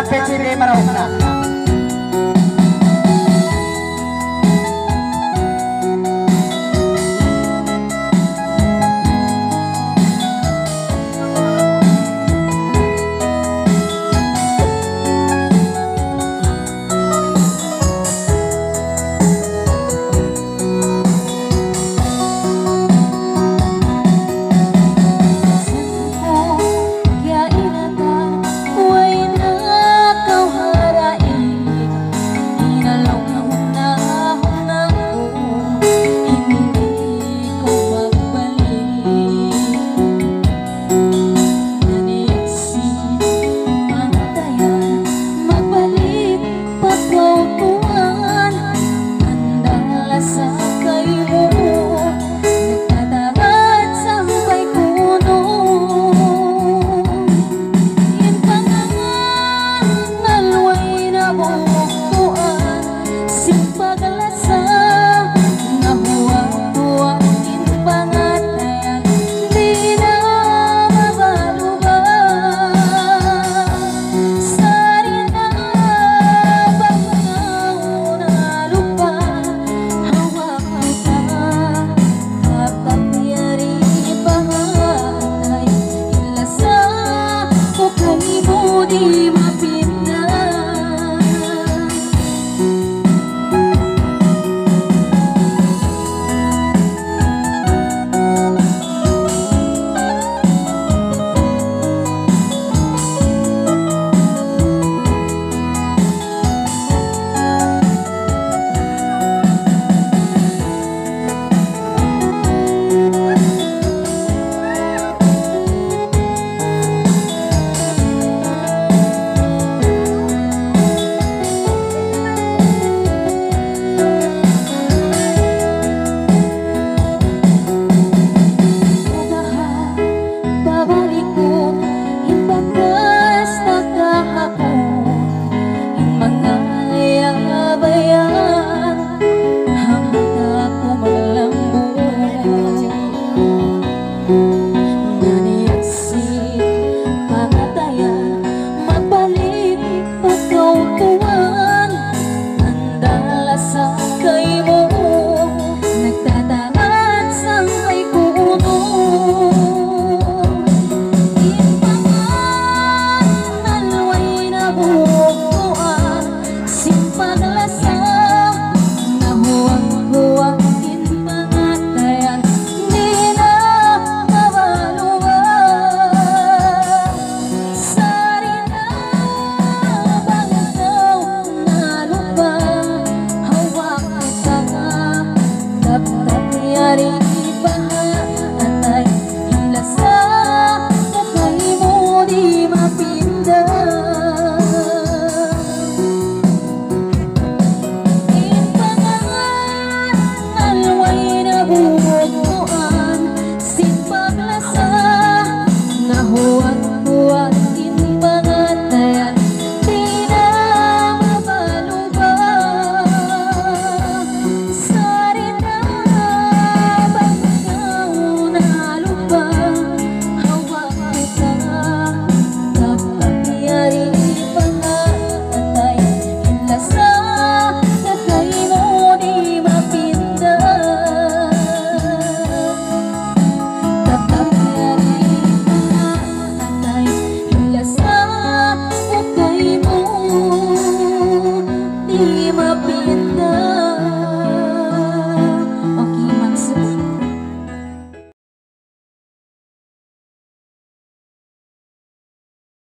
sa PCD Marahugna. đi mà